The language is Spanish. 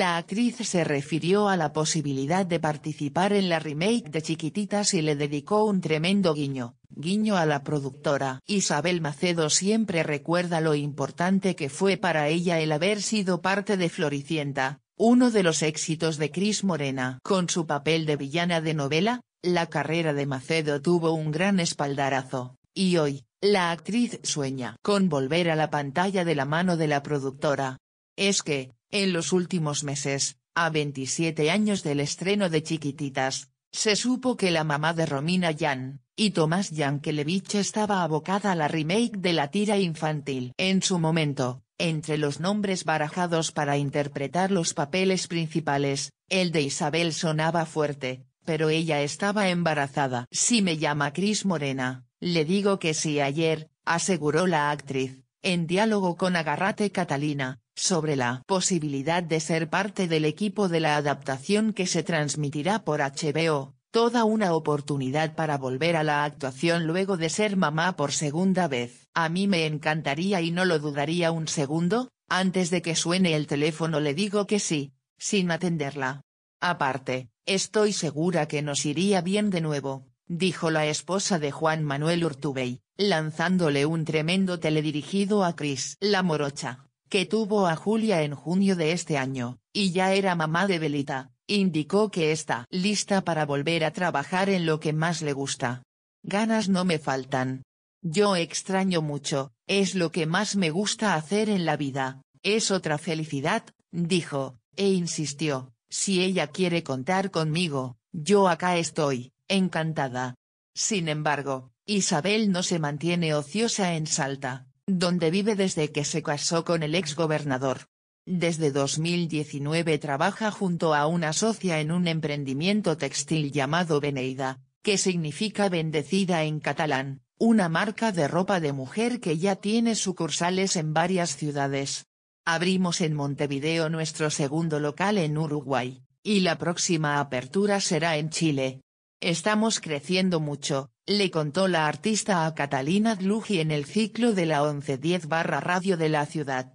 La actriz se refirió a la posibilidad de participar en la remake de Chiquititas y le dedicó un tremendo guiño, guiño a la productora. Isabel Macedo siempre recuerda lo importante que fue para ella el haber sido parte de Floricienta, uno de los éxitos de Cris Morena. Con su papel de villana de novela, la carrera de Macedo tuvo un gran espaldarazo, y hoy, la actriz sueña con volver a la pantalla de la mano de la productora. Es que, en los últimos meses, a 27 años del estreno de Chiquititas, se supo que la mamá de Romina Yan, y Tomás Yankelevich estaba abocada a la remake de la tira infantil. En su momento, entre los nombres barajados para interpretar los papeles principales, el de Isabel sonaba fuerte, pero ella estaba embarazada. Si me llama Cris Morena, le digo que sí ayer, aseguró la actriz, en diálogo con Agarrate Catalina, sobre la posibilidad de ser parte del equipo de la adaptación que se transmitirá por HBO, toda una oportunidad para volver a la actuación luego de ser mamá por segunda vez. A mí me encantaría y no lo dudaría un segundo, antes de que suene el teléfono le digo que sí, sin atenderla. Aparte, estoy segura que nos iría bien de nuevo, dijo la esposa de Juan Manuel Urtubey, lanzándole un tremendo teledirigido a Cris La Morocha que tuvo a Julia en junio de este año, y ya era mamá de Belita, indicó que está lista para volver a trabajar en lo que más le gusta. Ganas no me faltan. Yo extraño mucho, es lo que más me gusta hacer en la vida, es otra felicidad, dijo, e insistió, si ella quiere contar conmigo, yo acá estoy, encantada. Sin embargo, Isabel no se mantiene ociosa en Salta donde vive desde que se casó con el ex gobernador. Desde 2019 trabaja junto a una socia en un emprendimiento textil llamado Beneida, que significa bendecida en catalán, una marca de ropa de mujer que ya tiene sucursales en varias ciudades. Abrimos en Montevideo nuestro segundo local en Uruguay, y la próxima apertura será en Chile. Estamos creciendo mucho, le contó la artista a Catalina Dluji en el ciclo de la 1110 barra radio de la ciudad.